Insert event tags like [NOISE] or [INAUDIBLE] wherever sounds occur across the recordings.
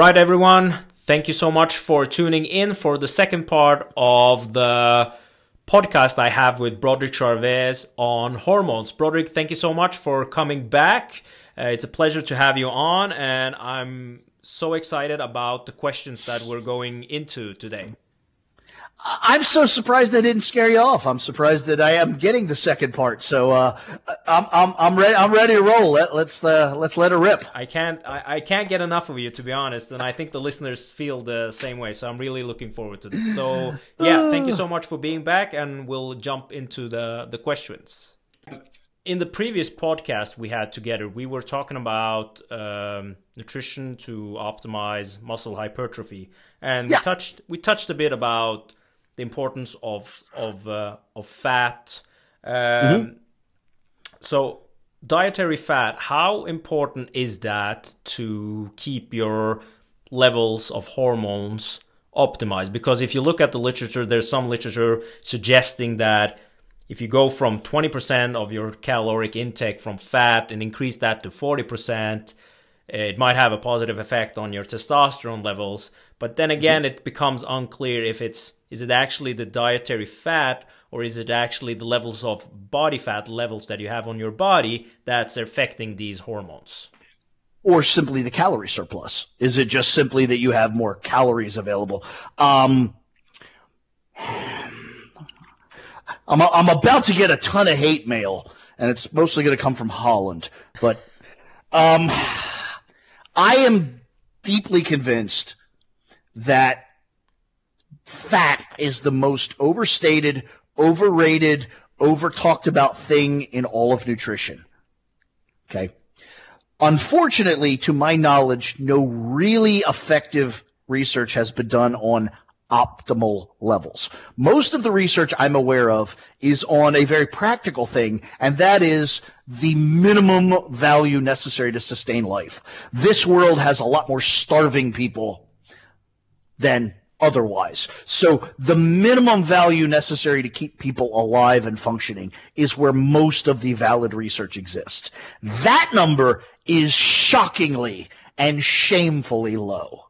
right, everyone. Thank you so much for tuning in for the second part of the podcast I have with Broderick Chavez on hormones. Broderick, thank you so much for coming back. Uh, it's a pleasure to have you on, and I'm so excited about the questions that we're going into today. I'm so surprised they didn't scare you off. I'm surprised that I am getting the second part. So uh, I'm I'm I'm ready. I'm ready to roll. Let, let's uh, let's let it rip. I can't I, I can't get enough of you to be honest, and I think the listeners feel the same way. So I'm really looking forward to this. So [SIGHS] yeah, thank you so much for being back, and we'll jump into the the questions. In the previous podcast we had together, we were talking about um, nutrition to optimize muscle hypertrophy, and Yeah. we touched we touched a bit about the importance of of uh, of fat. Um, So, dietary fat. How important is that to keep your levels of hormones optimized? Because if you look at the literature, there's some literature suggesting that if you go from 20% of your caloric intake from fat and increase that to 40%, it might have a positive effect on your testosterone levels but then again it becomes unclear if it's is it actually the dietary fat or is it actually the levels of body fat levels that you have on your body that's affecting these hormones Or simply the calorie surplus. Is it just simply that you have more calories available? Um, I'm I'm about to get a ton of hate mail, and it's mostly going to come from Holland. But [LAUGHS] um, I am deeply convinced that fat is the most overstated, overrated, over talked about thing in all of nutrition. Okay. Unfortunately, to my knowledge, no really effective research has been done on optimal levels. Most of the research I'm aware of is on a very practical thing, and that is the minimum value necessary to sustain life. This world has a lot more starving people than otherwise. So the minimum value necessary to keep people alive and functioning is where most of the valid research exists. That number is shockingly and shamefully low.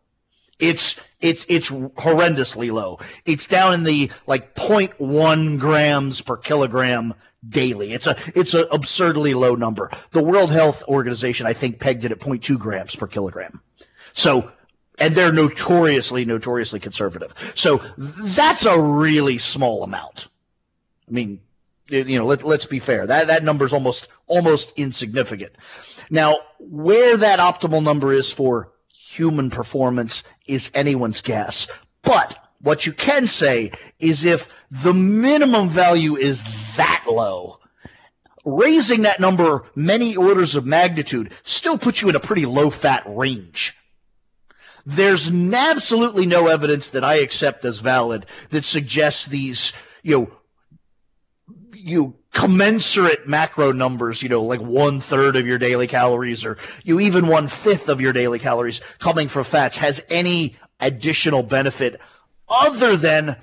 It's it's it's horrendously low. It's down in the like 0.1 grams per kilogram daily. It's a it's an absurdly low number. The World Health Organization I think pegged it at 0.2 grams per kilogram. So and they're notoriously notoriously conservative. So that's a really small amount. I mean, you know, let, let's be fair. That that number's almost almost insignificant. Now, where that optimal number is for human performance is anyone's guess. But what you can say is if the minimum value is that low, raising that number many orders of magnitude still puts you in a pretty low fat range. There's absolutely no evidence that I accept as valid that suggests these, you know, you commensurate macro numbers, you know, like one third of your daily calories or you even one fifth of your daily calories coming from fats has any additional benefit other than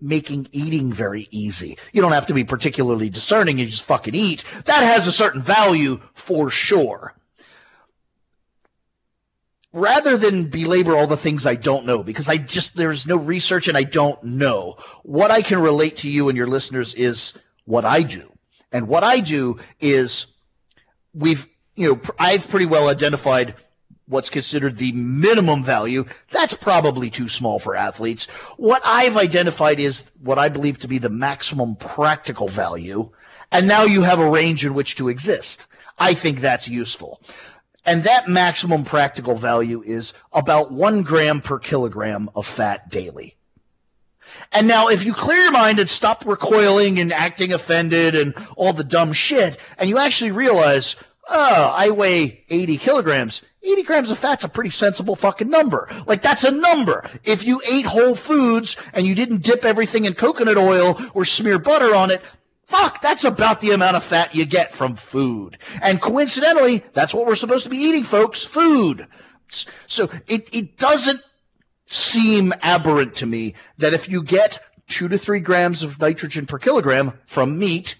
making eating very easy. You don't have to be particularly discerning, you just fucking eat. That has a certain value for sure rather than belabor all the things I don't know, because I just, there's no research and I don't know, what I can relate to you and your listeners is what I do. And what I do is we've, you know, I've pretty well identified what's considered the minimum value. That's probably too small for athletes. What I've identified is what I believe to be the maximum practical value. And now you have a range in which to exist. I think that's useful. And that maximum practical value is about one gram per kilogram of fat daily. And now if you clear your mind and stop recoiling and acting offended and all the dumb shit, and you actually realize, oh, I weigh 80 kilograms. 80 grams of fat's a pretty sensible fucking number. Like that's a number. If you ate whole foods and you didn't dip everything in coconut oil or smear butter on it, Fuck, that's about the amount of fat you get from food. And coincidentally, that's what we're supposed to be eating, folks, food. So it, it doesn't seem aberrant to me that if you get two to three grams of nitrogen per kilogram from meat,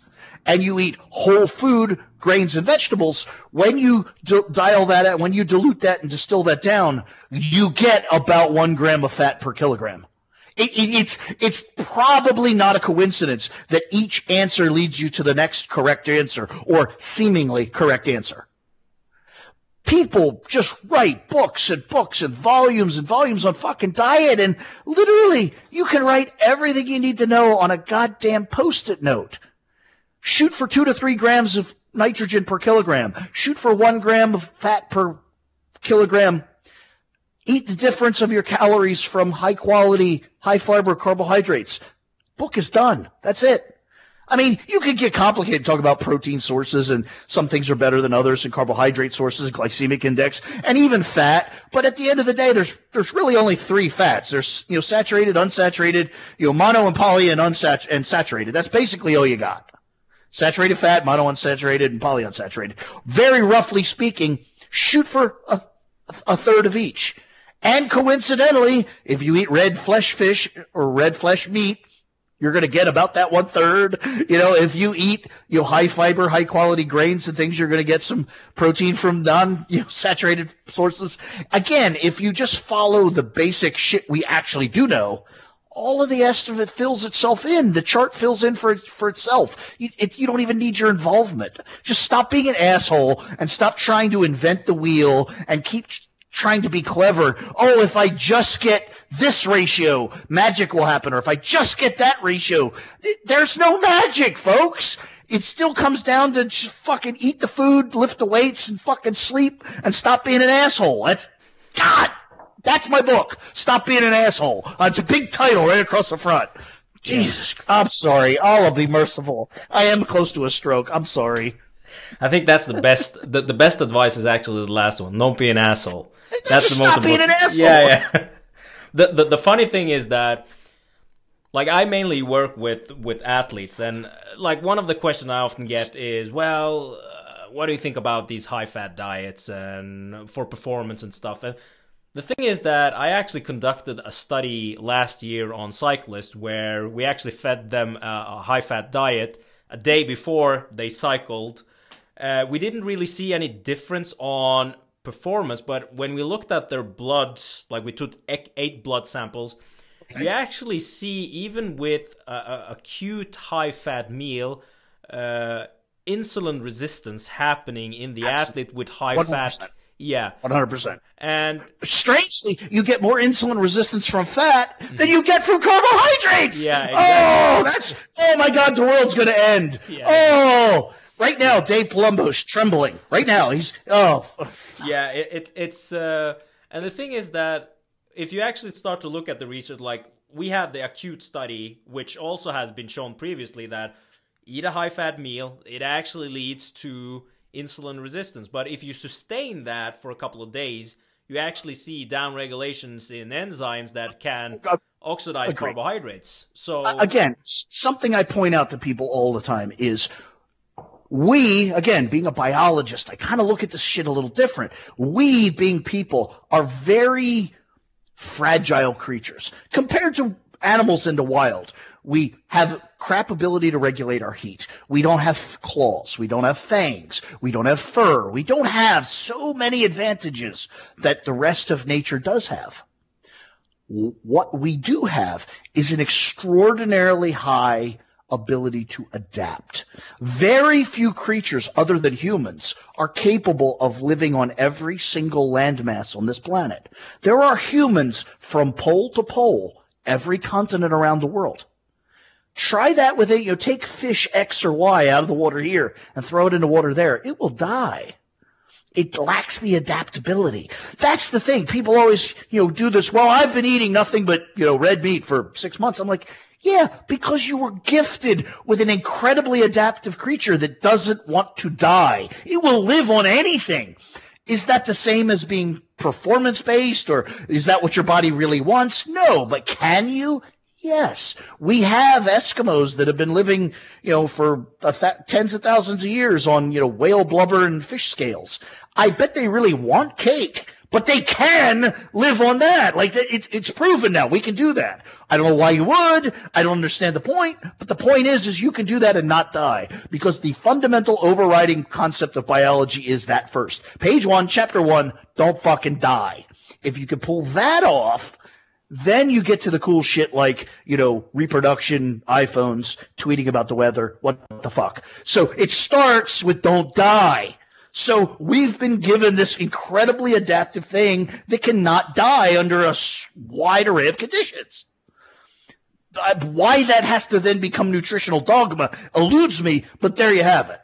and you eat whole food, grains and vegetables, when you dial that out, when you dilute that and distill that down, you get about one gram of fat per kilogram. It, it, it's it's probably not a coincidence that each answer leads you to the next correct answer or seemingly correct answer. People just write books and books and volumes and volumes on fucking diet and literally you can write everything you need to know on a goddamn post-it note. Shoot for two to three grams of nitrogen per kilogram. Shoot for one gram of fat per kilogram Eat the difference of your calories from high quality, high fiber carbohydrates. Book is done. That's it. I mean, you could get complicated talk about protein sources and some things are better than others and carbohydrate sources, glycemic index, and even fat. But at the end of the day, there's, there's really only three fats. There's, you know, saturated, unsaturated, you know, mono and poly and unsat, and saturated. That's basically all you got. Saturated fat, mono unsaturated, and polyunsaturated. Very roughly speaking, shoot for a, a third of each. And coincidentally, if you eat red flesh fish or red flesh meat, you're going to get about that one third. You know, if you eat, you know, high fiber, high quality grains and things, you're going to get some protein from non, you know, saturated sources. Again, if you just follow the basic shit we actually do know, all of the estimate fills itself in. The chart fills in for for itself. You, it, you don't even need your involvement. Just stop being an asshole and stop trying to invent the wheel and keep trying to be clever. Oh, if I just get this ratio, magic will happen. Or if I just get that ratio, there's no magic, folks. It still comes down to just fucking eat the food, lift the weights, and fucking sleep, and stop being an asshole. That's God. That's my book. Stop being an asshole. Uh, it's a big title right across the front. Jesus, I'm sorry. I'll be merciful. I am close to a stroke. I'm sorry. I think that's the best. [LAUGHS] The, the best advice is actually the last one. Don't be an asshole. [LAUGHS] That's the most Stop being an asshole. Yeah, yeah. [LAUGHS] the, the the funny thing is that, like, I mainly work with with athletes, and like one of the questions I often get is, well, uh, what do you think about these high fat diets and for performance and stuff? And the thing is that I actually conducted a study last year on cyclists where we actually fed them a, a high fat diet a day before they cycled. Uh, we didn't really see any difference on performance, but when we looked at their bloods, like we took eight blood samples, okay. you actually see even with a, a acute high fat meal, uh, insulin resistance happening in the Absolutely. athlete with high 100%. fat. Yeah. 100%. And strangely, you get more insulin resistance from fat than you get from carbohydrates. Yeah, exactly. Oh, that's, oh my God, the world's going to end. Yeah. Oh, right now, Dave Palumbo's trembling. Right now, he's, oh. Yeah, it, it's, it's, uh, and the thing is that if you actually start to look at the research, like we had the acute study, which also has been shown previously that eat a high fat meal, it actually leads to insulin resistance. But if you sustain that for a couple of days, you actually see down regulations in enzymes that can oxidize Agreed. carbohydrates. So again, something I point out to people all the time is we, again, being a biologist, I kind of look at this shit a little different. We, being people, are very fragile creatures compared to animals in the wild. We have crap ability to regulate our heat. We don't have claws. We don't have fangs. We don't have fur. We don't have so many advantages that the rest of nature does have. What we do have is an extraordinarily high ability to adapt. Very few creatures other than humans are capable of living on every single landmass on this planet. There are humans from pole to pole, every continent around the world. Try that with it. You know, take fish X or Y out of the water here and throw it into water there. It will die. It lacks the adaptability. That's the thing. People always, you know, do this. Well, I've been eating nothing but, you know, red meat for six months. I'm like, yeah, because you were gifted with an incredibly adaptive creature that doesn't want to die. It will live on anything. Is that the same as being performance based or is that what your body really wants? No, but can you? Yes, we have Eskimos that have been living, you know, for th- tens of thousands of years on, you know, whale blubber and fish scales. I bet they really want cake, But they can live on that. Like it's it's proven now. We can do that. I don't know why you would. I don't understand the point. But the point is, is you can do that and not die because the fundamental overriding concept of biology is that first. Page one, chapter one, don't fucking die. If you can pull that off, then you get to the cool shit like, you know, reproduction, iPhones, tweeting about the weather. What the fuck? So it starts with don't die. So we've been given this incredibly adaptive thing that cannot die under a wide array of conditions. Uh, why that has to then become nutritional dogma eludes me, but there you have it.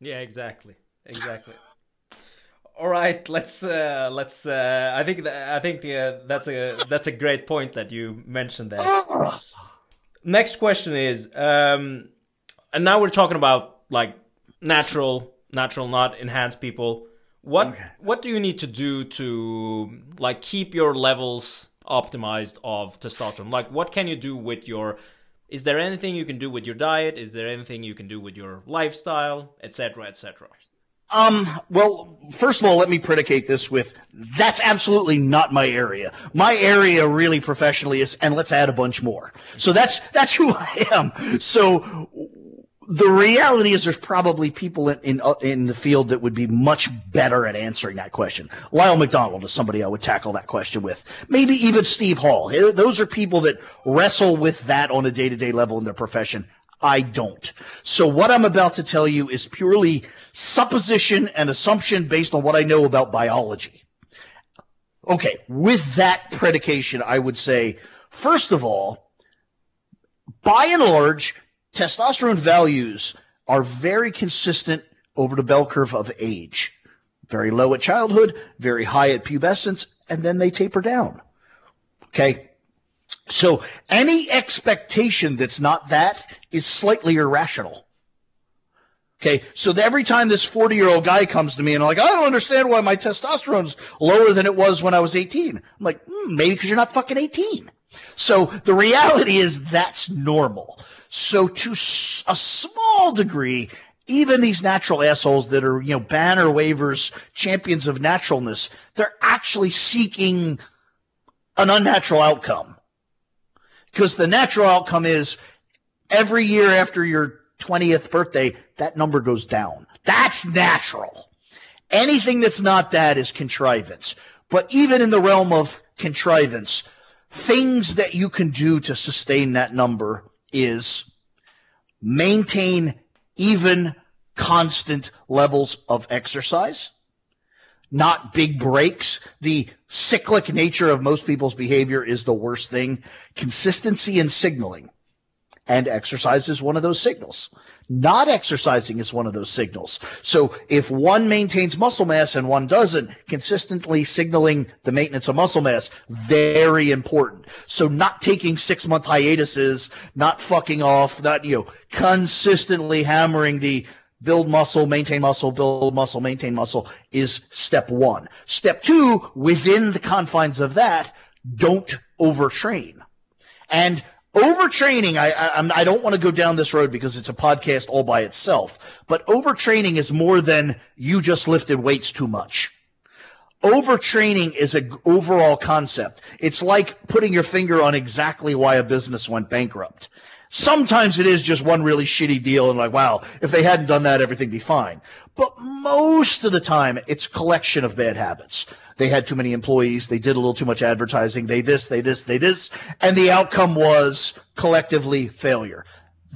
Yeah, exactly, exactly. [LAUGHS] All right, let's uh, let's. Uh, I think th- I think uh, that's a that's a great point that you mentioned there. [SIGHS] Next question is, um, and now we're talking about like natural natural, not enhanced people. What okay. what do you need to do to like keep your levels optimized of testosterone? Like, what can you do with your? Is there anything you can do with your diet? Is there anything you can do with your lifestyle, etc., etc.? Um, well, first of all, let me predicate this with that's absolutely not my area. My area really professionally is, and let's add a bunch more. So that's, that's who [LAUGHS] I am. So the reality is there's probably people in, in, uh, in the field that would be much better at answering that question. Lyle McDonald is somebody I would tackle that question with. Maybe even Steve Hall. Those are people that wrestle with that on a day to day level in their profession. I don't. So what I'm about to tell you is purely supposition and assumption based on what I know about biology. Okay, with that predication, I would say, first of all, by and large, testosterone values are very consistent over the bell curve of age. Very low at childhood, very high at pubescence, and then they taper down. Okay? So any expectation that's not that is slightly irrational. Okay, so every time this 40 year old guy comes to me and I'm like, I don't understand why my testosterone's lower than it was when I was 18. I'm like, mm, maybe because you're not fucking 18. So the reality is that's normal. So to a small degree, even these natural assholes that are, you know, banner wavers, champions of naturalness, they're actually seeking an unnatural outcome. Because the natural outcome is every year after your 20th birthday, that number goes down. That's natural. Anything that's not that is contrivance. But even in the realm of contrivance, things that you can do to sustain that number is maintain even constant levels of exercise, not big breaks. The cyclic nature of most people's behavior is the worst thing. Consistency in signaling. And exercise is one of those signals. Not exercising is one of those signals. So if one maintains muscle mass and one doesn't, consistently signaling the maintenance of muscle mass, very important. So not taking six month hiatuses, not fucking off, not, you know, consistently hammering the build muscle, maintain muscle, build muscle, maintain muscle is step one. Step two, within the confines of that, don't overtrain. And Overtraining, I, I, I don't want to go down this road because it's a podcast all by itself, but overtraining is more than you just lifted weights too much. Overtraining is an overall concept. It's like putting your finger on exactly why a business went bankrupt. Sometimes it is just one really shitty deal and like, wow, if they hadn't done that, everything would be fine. But most of the time, it's collection of bad habits. They had too many employees. They did a little too much advertising. They this, they this, they this. And the outcome was collectively failure.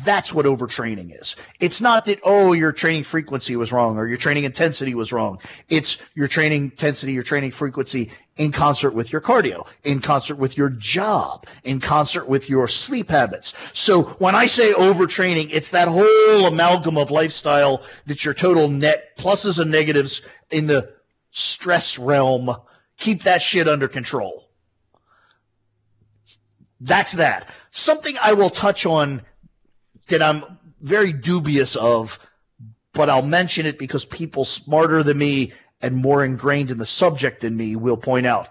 That's what overtraining is. It's not that, oh, your training frequency was wrong or your training intensity was wrong. It's your training intensity, your training frequency in concert with your cardio, in concert with your job, in concert with your sleep habits. So when I say overtraining, it's that whole amalgam of lifestyle that's your total net pluses and negatives in the stress realm. Keep that shit under control. That's that. Something I will touch on that I'm very dubious of, but I'll mention it because people smarter than me and more ingrained in the subject than me will point out.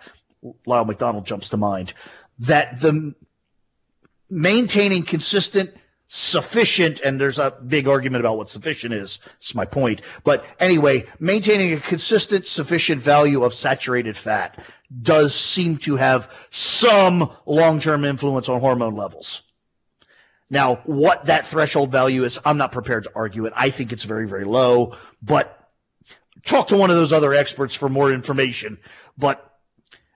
Lyle McDonald jumps to mind that the maintaining consistent sufficient, and there's a big argument about what sufficient is. That's my point. But anyway, maintaining a consistent, sufficient value of saturated fat does seem to have some long-term influence on hormone levels. Now, what that threshold value is, I'm not prepared to argue it. I think it's very, very low, but talk to one of those other experts for more information. But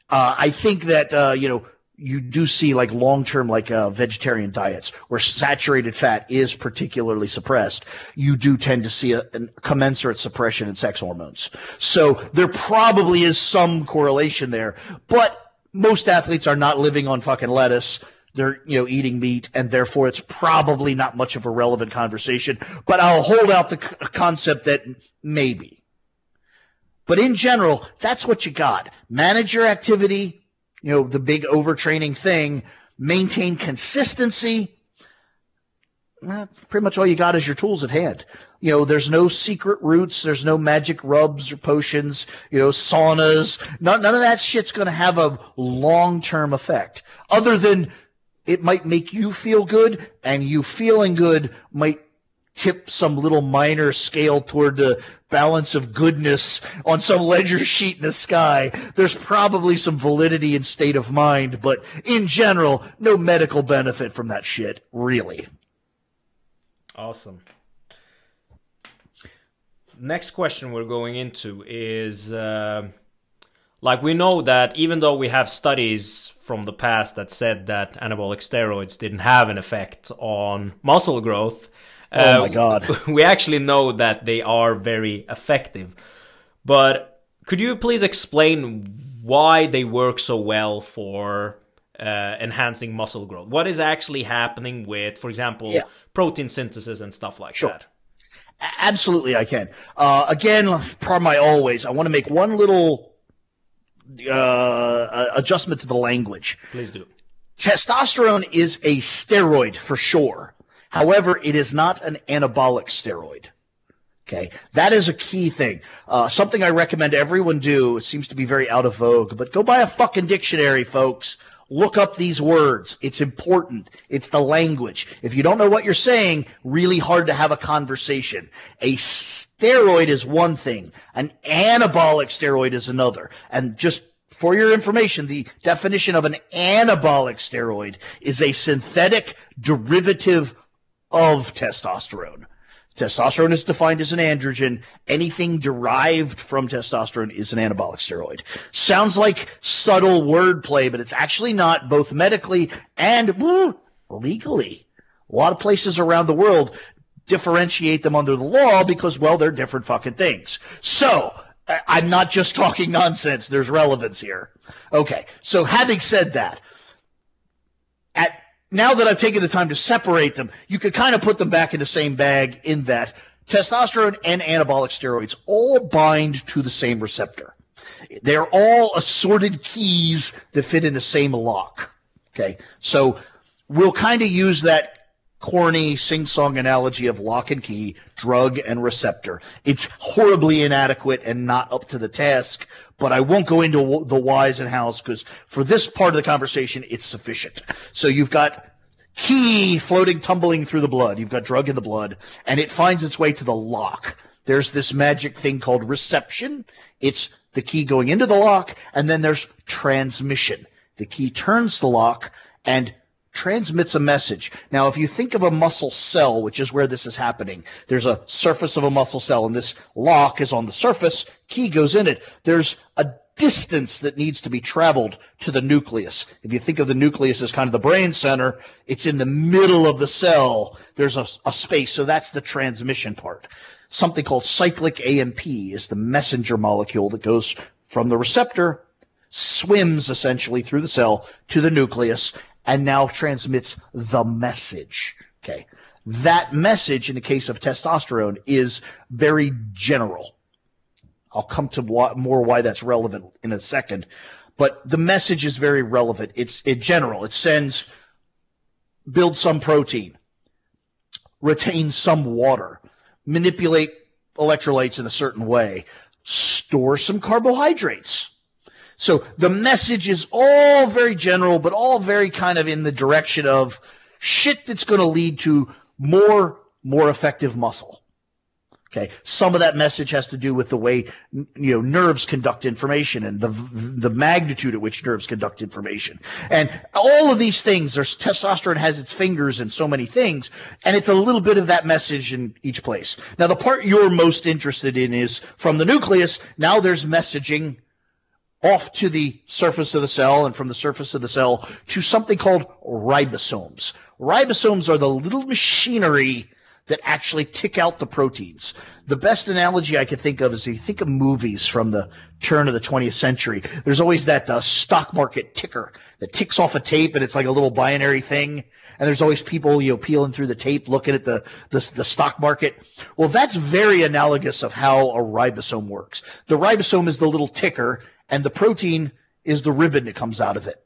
uh, I think that uh, you know you do see like long-term like uh, vegetarian diets where saturated fat is particularly suppressed you do tend to see a, a, commensurate suppression in sex hormones so there probably is some correlation there but most athletes are not living on fucking lettuce they're you know eating meat and therefore it's probably not much of a relevant conversation but i'll hold out the c- concept that maybe but in general that's what you got manage your activity you know, the big overtraining thing, maintain consistency. Well, pretty much all you got is your tools at hand. You know, there's no secret routes, there's no magic rubs or potions, you know, saunas. None, none of that shit's going to have a long-term effect. Other than it might make you feel good, and you feeling good might tip some little minor scale toward the balance of goodness on some [LAUGHS] ledger sheet in the sky. There's probably some validity in state of mind, but in general, no medical benefit from that shit, really. Awesome. Next question we're going into is uh, like we know that even though we have studies from the past that said that anabolic steroids didn't have an effect on muscle growth, Oh my uh, god. [LAUGHS] We actually know that they are very effective. But could you please explain why they work so well for uh, enhancing muscle growth? What is actually happening with, for example, yeah. protein synthesis and stuff like sure. that? Absolutely, I can. Uh, again, part my always, I want to make one little uh, adjustment to the language. Please do. Testosterone is a steroid for sure. However, it is not an anabolic steroid. Okay, that is a key thing. Uh, something I recommend everyone do. It seems to be very out of vogue, but go buy a fucking dictionary, folks. Look up these words. It's important. It's the language. If you don't know what you're saying, really hard to have a conversation. A steroid is one thing. An anabolic steroid is another. And just for your information, the definition of an anabolic steroid is a synthetic derivative of testosterone. Testosterone is defined as an androgen. Anything derived from testosterone is an anabolic steroid. Sounds like subtle wordplay, but it's actually not, both medically and woo, legally. A lot of places around the world differentiate them under the law because, well, they're different fucking things. So, I'm not just talking [LAUGHS] nonsense. There's relevance here. Okay. So having said that, at now that I've taken the time to separate them, you could kind of put them back in the same bag in that testosterone and anabolic steroids all bind to the same receptor. They're all assorted keys that fit in the same lock. Okay. So we'll kind of use that corny sing-song analogy of lock and key, drug and receptor. It's horribly inadequate and not up to the task, but I won't go into the whys and hows because for this part of the conversation, it's sufficient. So you've got key floating, tumbling through the blood. You've got drug in the blood, and it finds its way to the lock. There's this magic thing called reception. It's the key going into the lock, and then there's transmission. The key turns the lock and transmits a message. Now, if you think of a muscle cell, which is where this is happening, there's a surface of a muscle cell, and this lock is on the surface, key goes in it. There's a distance that needs to be traveled to the nucleus. If you think of the nucleus as kind of the brain center, it's in the middle of the cell. There's a, a space, so that's the transmission part. Something called cyclic AMP is the messenger molecule that goes from the receptor, swims essentially through the cell to the nucleus, and now transmits the message. Okay. That message in the case of testosterone is very general. I'll come to more why that's relevant in a second. But the message is very relevant. It's in general. It sends build some protein, retain some water, manipulate electrolytes in a certain way, store some carbohydrates. So the message is all very general, but all very kind of in the direction of shit that's going to lead to more, more effective muscle. Okay. Some of that message has to do with the way, you know, nerves conduct information and the, the magnitude at which nerves conduct information. And all of these things, there's testosterone has its fingers in so many things, and it's a little bit of that message in each place. Now, the part you're most interested in is from the nucleus. Now there's messaging off to the surface of the cell and from the surface of the cell to something called ribosomes. Ribosomes are the little machinery that actually tick out the proteins. The best analogy I could think of is if you think of movies from the turn of the 20th century. There's always that uh, stock market ticker that ticks off a tape and it's like a little binary thing. And there's always people, you know, peeling through the tape looking at the, the, the stock market. Well, that's very analogous of how a ribosome works. The ribosome is the little ticker and the protein is the ribbon that comes out of it.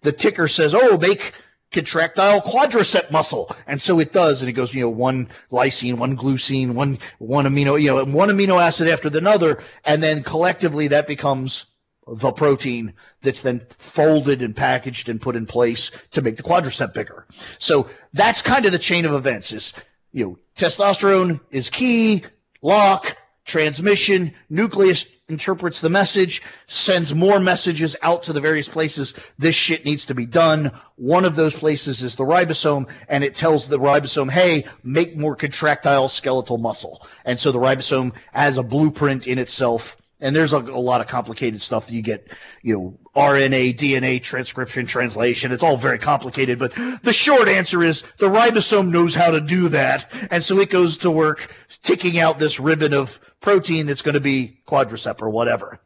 The ticker says, oh, make contractile quadricep muscle. And so it does. And it goes, you know, one lysine, one glucine, one, one amino, you know, one amino acid after another. And then collectively that becomes the protein that's then folded and packaged and put in place to make the quadricep bigger. So that's kind of the chain of events is, you know, testosterone is key, lock, transmission, nucleus interprets the message, sends more messages out to the various places this shit needs to be done. One of those places is the ribosome, and it tells the ribosome, hey, make more contractile skeletal muscle. And so the ribosome has a blueprint in itself and there's a, a, lot of complicated stuff that you get, you know, RNA, DNA, transcription, translation. It's all very complicated, but the short answer is the ribosome knows how to do that, and so it goes to work ticking out this ribbon of protein that's going to be quadricep or whatever.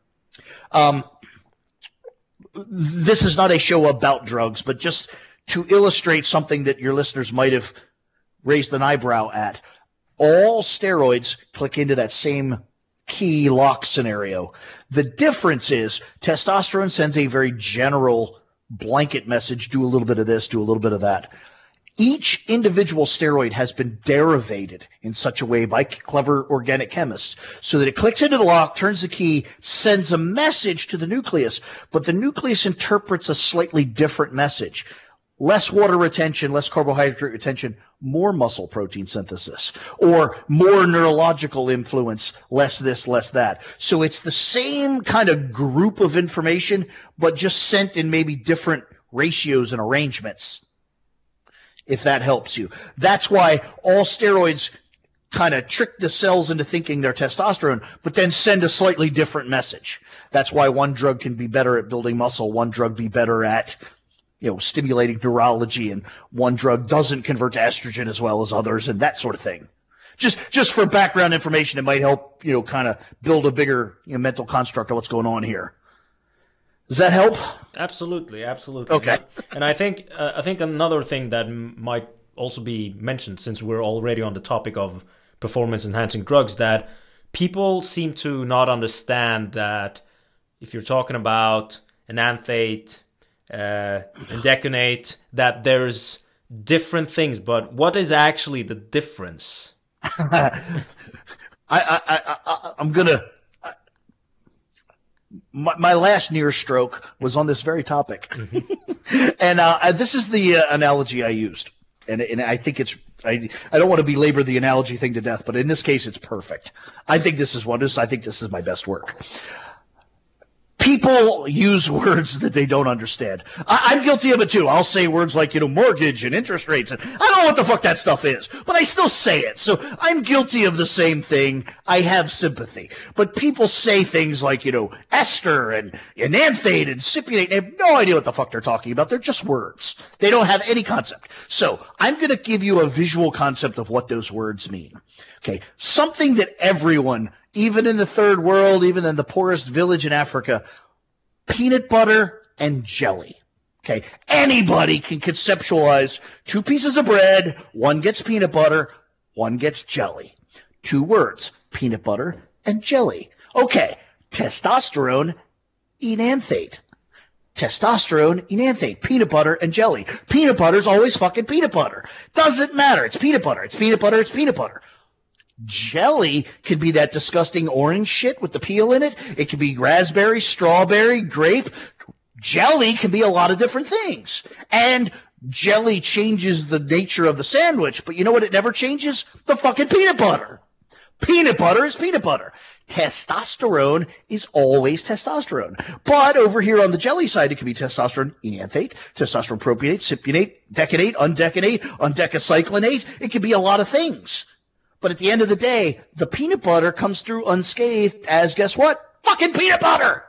Um, this is not a show about drugs, but just to illustrate something that your listeners might have raised an eyebrow at. All steroids click into that same key lock scenario. The difference is testosterone sends a very general blanket message, do a little bit of this, do a little bit of that. Each individual steroid has been derivated in such a way by clever organic chemists so that it clicks into the lock, turns the key, sends a message to the nucleus, but the nucleus interprets a slightly different message less water retention, less carbohydrate retention, more muscle protein synthesis, or more neurological influence, less this, less that. So it's the same kind of group of information, but just sent in maybe different ratios and arrangements. If that helps you. That's why all steroids kind of trick the cells into thinking they're testosterone, but then send a slightly different message. That's why one drug can be better at building muscle, one drug be better at you know, stimulating neurology and one drug doesn't convert to estrogen as well as others and that sort of thing. Just, just for background information, it might help, you know, kind of build a bigger you know, mental construct of what's going on here. Does that help? Absolutely, absolutely. Okay. and I think, uh, I think another thing that might also be mentioned since we're already on the topic of performance enhancing drugs that people seem to not understand that if you're talking about enanthate, uh, and Deconate that there's different things, but what is actually the difference? [LAUGHS] I, I, I, I, am gonna. My, my, last near stroke was on this very topic, mm-hmm. [LAUGHS] and uh, this is the uh, analogy I used, and and I think it's I I don't want to belabor the analogy thing to death, but in this case, it's perfect. I think this is one. I think this is my best work people use [LAUGHS] words that they don't understand. I, am guilty of it too. I'll say words like, you know, mortgage and interest rates. And I don't know what the fuck that stuff is, but I still say it. So I'm guilty of the same thing. I have sympathy. But people say things like, you know, ester and enanthate and cypionate. They have no idea what the fuck they're talking about. They're just words. They don't have any concept. So I'm going to give you a visual concept of what those words mean. Okay. Something that everyone even in the third world, even in the poorest village in Africa, peanut butter and jelly. Okay. Anybody can conceptualize two pieces of bread. One gets peanut butter. One gets jelly. Two words. Peanut butter and jelly. Okay. Testosterone, enanthate. Testosterone, enanthate, peanut butter, and jelly. Peanut butter is always fucking peanut butter. Doesn't matter. It's peanut butter. It's peanut butter. It's peanut butter. Jelly could be that disgusting orange shit with the peel in it. It could be raspberry, strawberry, grape. Jelly can be a lot of different things. And jelly changes the nature of the sandwich, but you know what it never changes? The fucking peanut butter. Peanut butter is peanut butter. Testosterone is always testosterone. But over here on the jelly side, it can be testosterone enanthate, testosterone propionate, cypionate, decanate, undecanate, undecacyclinate. It can be a lot of things. But at the end of the day, the peanut butter comes through unscathed as guess what? Fucking peanut butter!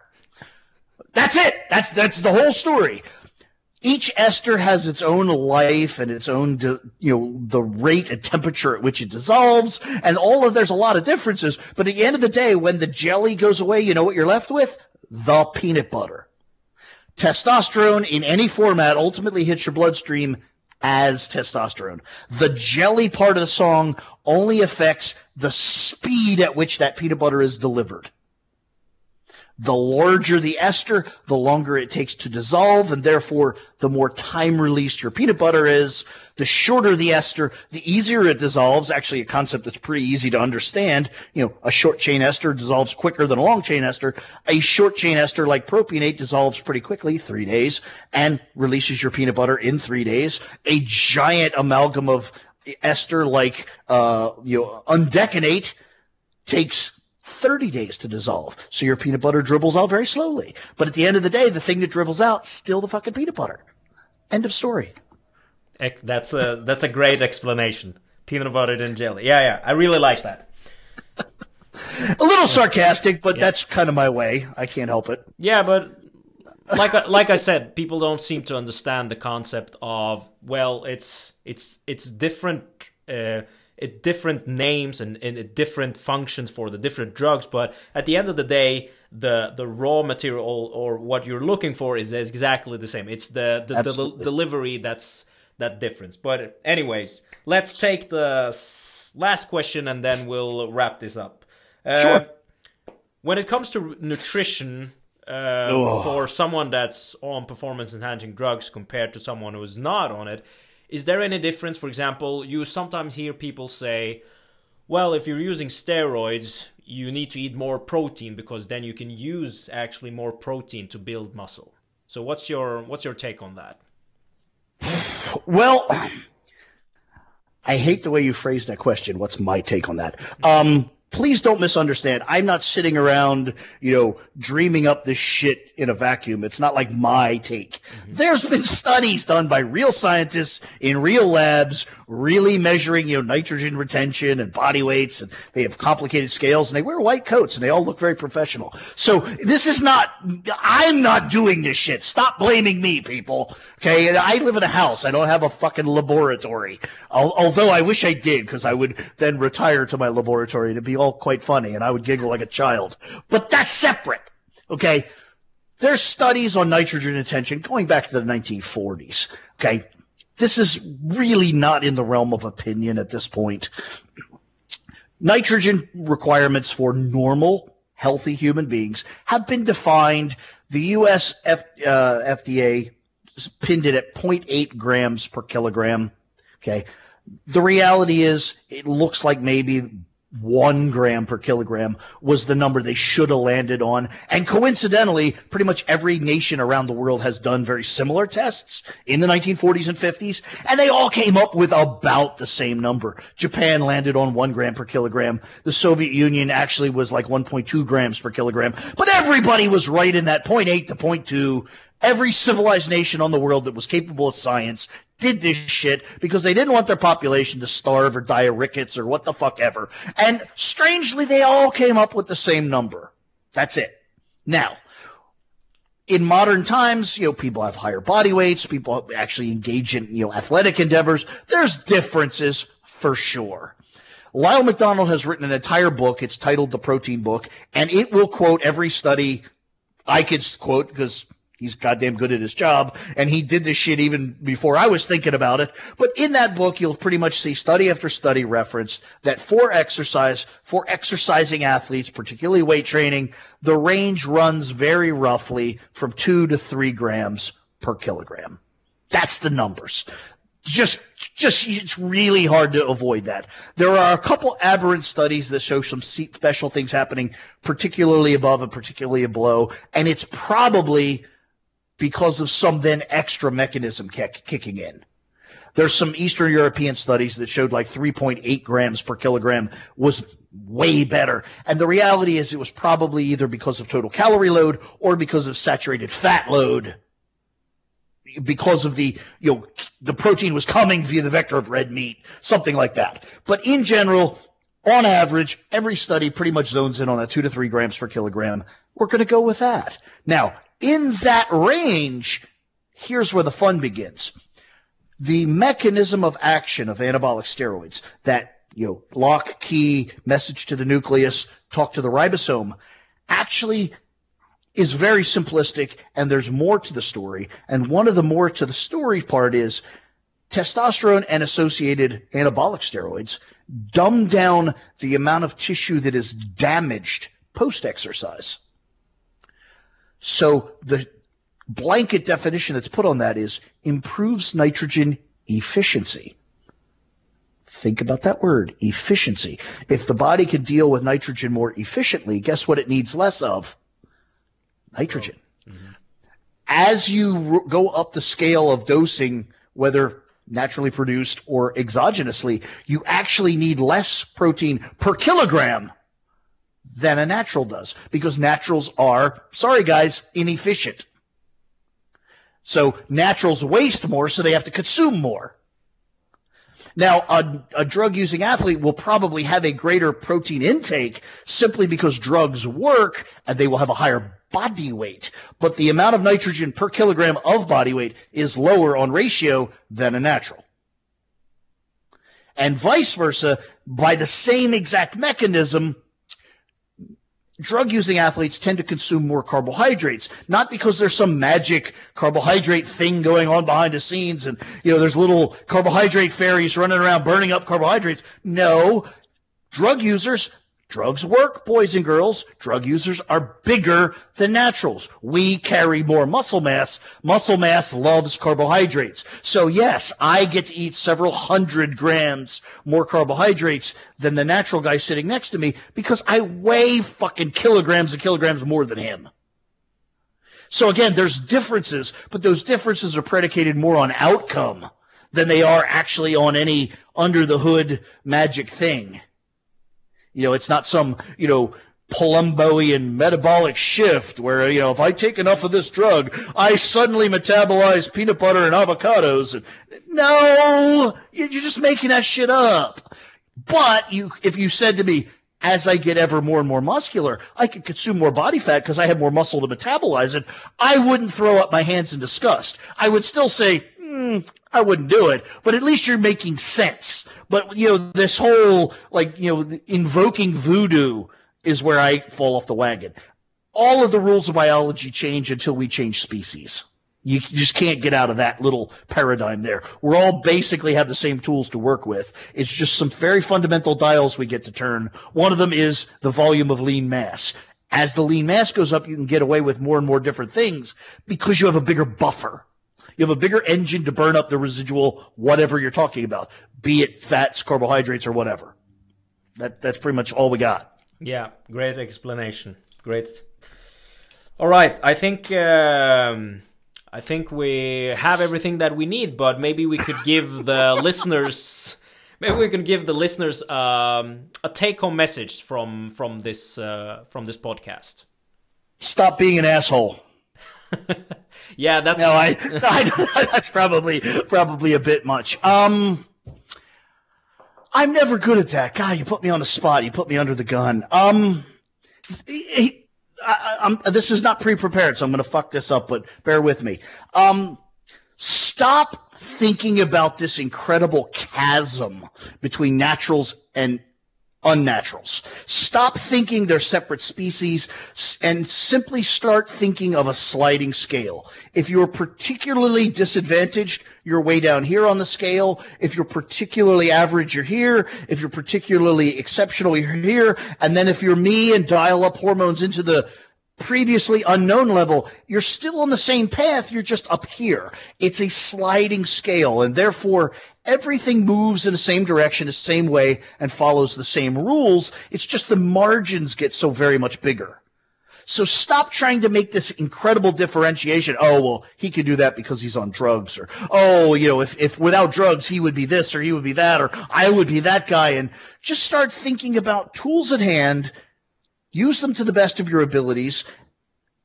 That's it. That's, that's the whole story each ester has its own life and its own, you know, the rate and temperature at which it dissolves, and all of there's a lot of differences. But at the end of the day, when the jelly goes away, you know what you're left with? The peanut butter. Testosterone in any format ultimately hits your bloodstream as testosterone. The jelly part of the song only affects the speed at which that peanut butter is delivered. The larger the ester, the longer it takes to dissolve, and therefore the more time released your peanut butter is. The shorter the ester, the easier it dissolves. Actually, a concept that's pretty easy to understand. You know, a short chain ester dissolves quicker than a long chain ester. A short chain ester like propionate dissolves pretty quickly, three days, and releases your peanut butter in three days. A giant amalgam of ester like, uh, you know, undecanate takes 30 days to dissolve. So your peanut butter dribbles out very slowly. But at the end of the day, the thing that dribbles out still the fucking peanut butter. End of story. That's a that's a great explanation. Peanut butter and jelly. Yeah, yeah. I really like that. a little sarcastic, but yeah. that's kind of my way. I can't help it. Yeah, but like like I said, people don't seem to understand the concept of well, it's it's it's different uh, different names and, and different functions for the different drugs but at the end of the day the the raw material or what you're looking for is exactly the same. It's the the, the delivery that's that difference. But anyways let's take the last question and then we'll wrap this up. Uh, sure. when it comes to nutrition uh, for someone that's on performance enhancing drugs compared to someone who's not on it is there any difference? For example, you sometimes hear people say, well, if you're using steroids, you need to eat more protein because then you can use actually more protein to build muscle. So what's your what's your take on that? Well, I hate the way you phrased that question. What's my take on that? Um, please don't misunderstand. I'm not sitting around, you know, dreaming up this shit in a vacuum. It's not like my take. Mm-hmm. There's been studies done by real scientists in real labs, really measuring, you know, nitrogen retention and body weights, and they have complicated scales, and they wear white coats, and they all look very professional. So this is not. I'm not doing this shit. Stop blaming me, people. Okay, I live in a house. I don't have a fucking laboratory. Although I wish I did, because I would then retire to my laboratory to be all quite funny and I would giggle like a child. But that's separate. Okay. There's studies on nitrogen retention going back to the 1940s. Okay. This is really not in the realm of opinion at this point. Nitrogen requirements for normal, healthy human beings have been defined. The U.S. F, uh, FDA pinned it at 0.8 grams per kilogram. Okay. The reality is it looks like maybe one gram per kilogram was the number they should have landed on. And coincidentally, pretty much every nation around the world has done very similar tests in the 1940s and 50s, and they all came up with about the same number. Japan landed on one gram per kilogram. The Soviet Union actually was like 1.2 grams per kilogram, but everybody was right in that 0.8 to 0.2 Every civilized nation on the world that was capable of science did this shit because they didn't want their population to starve or die of rickets or what the fuck ever. And strangely, they all came up with the same number. That's it. Now, in modern times, you know, people have higher body weights, people actually engage in, you know, athletic endeavors. There's differences for sure. Lyle McDonald has written an entire book. It's titled The Protein Book, and it will quote every study I could quote because he's goddamn good at his job and he did this shit even before I was thinking about it. But in that book, you'll pretty much see study after study reference that for exercise, for exercising athletes, particularly weight training, the range runs very roughly from two to three grams per kilogram. That's the numbers. Just, just, it's really hard to avoid that. There are a couple aberrant studies that show some special things happening, particularly above and particularly below, and it's probably because of some then extra mechanism kick, kicking in. There's some Eastern European studies that showed like 3.8 grams per kilogram was way better. And the reality is it was probably either because of total calorie load or because of saturated fat load. Because of the, you know, the protein was coming via the vector of red meat, something like that. But in general, on average, every study pretty much zones in on that two to three grams per kilogram. We're going to go with that. Now, in that range, here's where the fun begins. The mechanism of action of anabolic steroids, that you know, lock key, message to the nucleus, talk to the ribosome, actually is very simplistic and there's more to the story. And one of the more to the story part is testosterone and associated anabolic steroids dumb down the amount of tissue that is damaged post exercise. So the blanket definition that's put on that is improves nitrogen efficiency. Think about that word, efficiency. If the body can deal with nitrogen more efficiently, guess what it needs less of? Nitrogen. Mm-hmm. As you go up the scale of dosing, whether naturally produced or exogenously, you actually need less protein per kilogram than a natural does because naturals are, sorry guys, inefficient. So naturals waste more, so they have to consume more. Now, a, a drug using athlete will probably have a greater protein intake simply because drugs work and they will have a higher body weight. But the amount of nitrogen per kilogram of body weight is lower on ratio than a natural. And vice versa, by the same exact mechanism, drug using athletes tend to consume more carbohydrates, not because there's some magic carbohydrate thing going on behind the scenes and, you know, there's little carbohydrate fairies running around burning up carbohydrates. No, drug users Drugs work, boys and girls. Drug users are bigger than naturals. We carry more muscle mass. Muscle mass loves carbohydrates. So yes, I get to eat several hundred grams more carbohydrates than the natural guy sitting next to me because I weigh fucking kilograms and kilograms more than him. So again, there's differences, but those differences are predicated more on outcome than they are actually on any under the hood magic thing. You know, it's not some, you know, Palumboian metabolic shift where, you know, if I take enough of this drug, I suddenly metabolize peanut butter and avocados. And, no, you're just making that shit up. But you, if you said to me, as I get ever more and more muscular, I could consume more body fat because I have more muscle to metabolize it. I wouldn't throw up my hands in disgust. I would still say, mm, I wouldn't do it, but at least you're making sense. But, you know, this whole, like, you know, invoking voodoo is where I fall off the wagon. All of the rules of biology change until we change species. You just can't get out of that little paradigm there. We're all basically have the same tools to work with. It's just some very fundamental dials we get to turn. One of them is the volume of lean mass. As the lean mass goes up, you can get away with more and more different things because you have a bigger buffer. You have a bigger engine to burn up the residual whatever you're talking about, be it fats, carbohydrates, or whatever. That that's pretty much all we got. Yeah, great explanation. Great. All right, I think um, I think we have everything that we need, but maybe we could give the [LAUGHS] listeners maybe we can give the listeners um, a take-home message from from this uh, from this podcast. Stop being an asshole. Yeah, that's no, I, [LAUGHS] I, [LAUGHS] that's probably probably a bit much. Um, I'm never good at that. God, you put me on the spot. You put me under the gun. Um, he, I, this is not pre-prepared, so I'm going to fuck this up, but bear with me. Um, stop thinking about this incredible chasm between naturals and unnaturals. Stop thinking they're separate species and simply start thinking of a sliding scale. If you're particularly disadvantaged, you're way down here on the scale. If you're particularly average, you're here. If you're particularly exceptional, you're here. And then if you're me and dial up hormones into the previously unknown level, you're still on the same path, you're just up here. It's a sliding scale, and therefore everything moves in the same direction, the same way, and follows the same rules. It's just the margins get so very much bigger. So stop trying to make this incredible differentiation. Oh, well, he could do that because he's on drugs or, oh, you know, if, if without drugs, he would be this or he would be that or I would be that guy. And just start thinking about tools at hand, use them to the best of your abilities,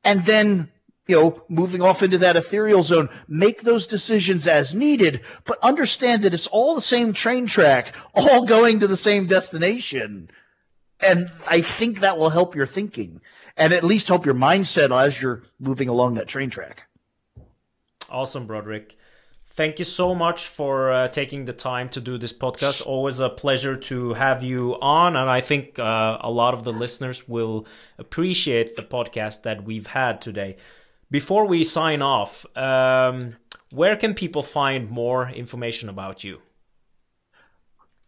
and then you know, moving off into that ethereal zone, make those decisions as needed, but understand that it's all the same train track, all going to the same destination. And I think that will help your thinking and at least help your mindset as you're moving along that train track. Awesome, Broderick. Thank you so much for uh, taking the time to do this podcast. Always a pleasure to have you on. And I think uh, a lot of the listeners will appreciate the podcast that we've had today. Before we sign off, um, where can people find more information about you?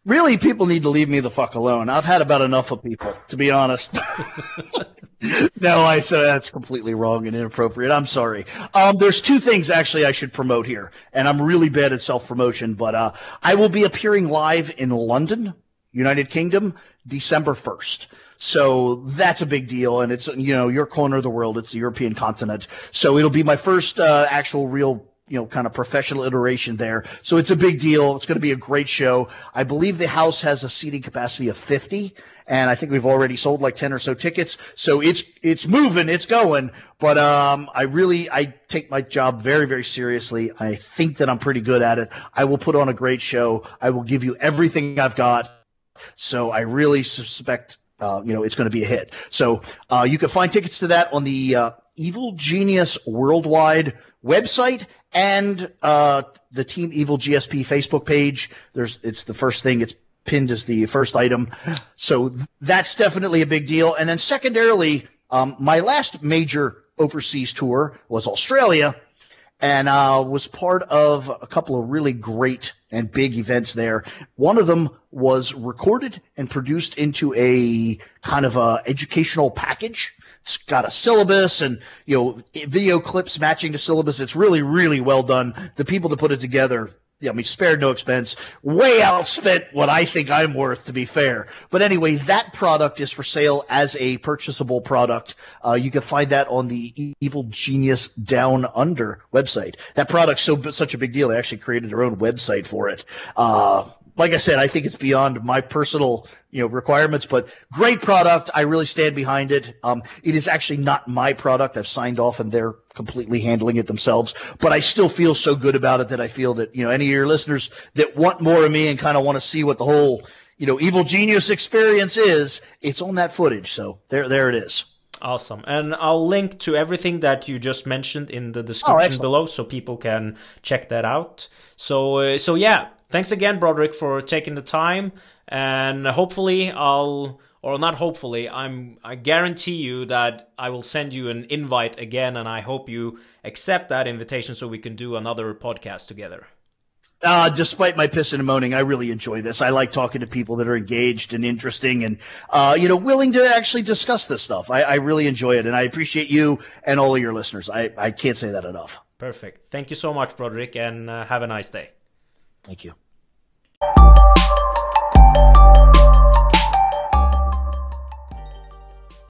Really, people need to leave me the fuck alone. I've had about enough of people, to be honest. [LAUGHS] no, I said that's completely wrong and inappropriate. I'm sorry. Um, there's two things actually I should promote here, and I'm really bad at self promotion, but uh, I will be appearing live in London, United Kingdom, December 1st. So that's a big deal, and it's you know your corner of the world. It's the European continent, so it'll be my first uh, actual real you know kind of professional iteration there. So it's a big deal. It's going to be a great show. I believe the house has a seating capacity of 50, and I think we've already sold like 10 or so tickets. So it's it's moving, it's going. But um, I really I take my job very very seriously. I think that I'm pretty good at it. I will put on a great show. I will give you everything I've got. So I really suspect uh, you know, it's going to be a hit. So uh, you can find tickets to that on the uh, Evil Genius Worldwide website and uh, the Team Evil GSP Facebook page. There's it's the first thing. It's pinned as the first item. So th- that's definitely a big deal. And then secondarily, um, my last major overseas tour was Australia and uh, was part of a couple of really great and big events there. One of them was recorded and produced into a kind of a educational package. It's got a syllabus and you know video clips matching the syllabus. It's really really well done. The people that put it together I mean, spared no expense, way outspent what I think I'm worth, to be fair. But anyway, that product is for sale as a purchasable product. Uh, you can find that on the Evil Genius Down Under website. That product's so such a big deal. They actually created their own website for it. Uh, like I said, I think it's beyond my personal, you know, requirements, but great product. I really stand behind it. Um, it is actually not my product. I've signed off and they're completely handling it themselves, but I still feel so good about it that I feel that, you know, any of your listeners that want more of me and kind of want to see what the whole, you know, evil genius experience is, it's on that footage. So there, there it is. Awesome. And I'll link to everything that you just mentioned in the description oh, below so people can check that out. So, uh, so yeah, thanks again, Broderick, for taking the time. And hopefully, I'll or not hopefully, I'm I guarantee you that I will send you an invite again, and I hope you accept that invitation so we can do another podcast together. Uh, despite my pissing and moaning, I really enjoy this. I like talking to people that are engaged and interesting and, uh, you know, willing to actually discuss this stuff. I, I really enjoy it, and I appreciate you and all of your listeners. I, I can't say that enough. Perfect. Thank you so much, Broderick, and uh, have a nice day. Thank you you